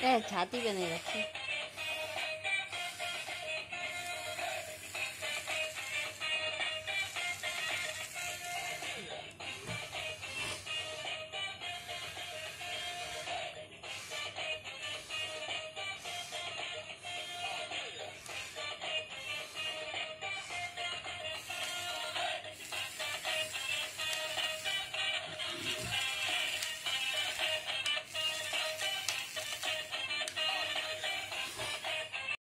네, 자디변 이렇게.